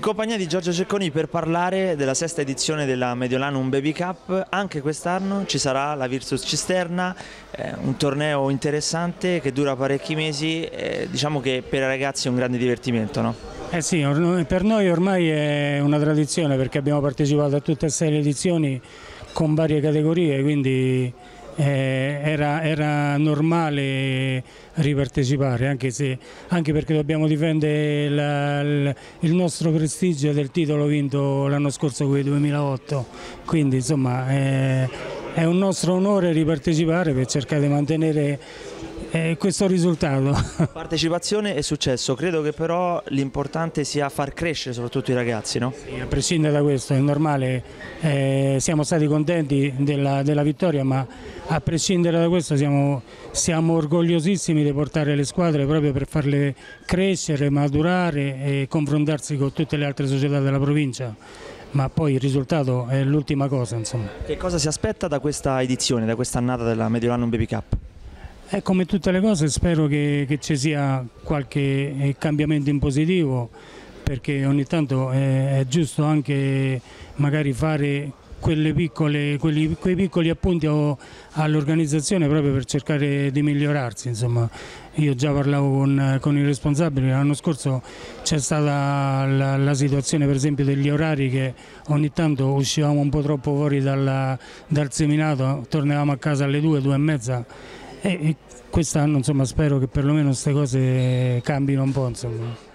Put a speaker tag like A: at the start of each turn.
A: compagnia di Giorgio Cecconi per parlare della sesta edizione della Mediolanum Baby Cup. Anche quest'anno ci sarà la Virtus Cisterna, eh, un torneo interessante che dura parecchi mesi, eh, diciamo che per i ragazzi è un grande divertimento. No?
B: Eh sì, per noi ormai è una tradizione perché abbiamo partecipato a tutte e sei le edizioni con varie categorie, quindi eh, era, era, normale ripartecipare, anche, se, anche perché dobbiamo difendere la, il, il nostro prestigio del titolo vinto l'anno scorso con il 2008, quindi insomma eh, è un nostro onore ripartecipare per cercare di mantenere eh, questo risultato.
A: Partecipazione e successo, credo che però l'importante sia far crescere soprattutto i ragazzi, no?
B: Sì, a prescindere da questo è normale, eh, siamo stati contenti della, della, vittoria ma a prescindere da questo siamo, siamo, orgogliosissimi di portare le squadre proprio per farle crescere, maturare e confrontarsi con tutte le altre società della provincia ma poi il risultato è l'ultima cosa. Insomma.
A: Che cosa si aspetta da questa edizione, da questa annata della Mediolanum Baby Cup?
B: Eh, come tutte le cose spero che, che, ci sia qualche eh, cambiamento in positivo perché ogni tanto è, è giusto anche magari fare piccole, quelli, quei piccoli appunti all'organizzazione proprio per cercare di migliorarsi. Insomma. Io già parlavo con, con i responsabili, l'anno scorso c'è stata la, la, situazione per esempio degli orari che ogni tanto uscivamo un po' troppo fuori dalla, dal seminato, tornavamo a casa alle due, due e mezza e, quest'anno spero che perlomeno queste cose cambino un po'. Insomma.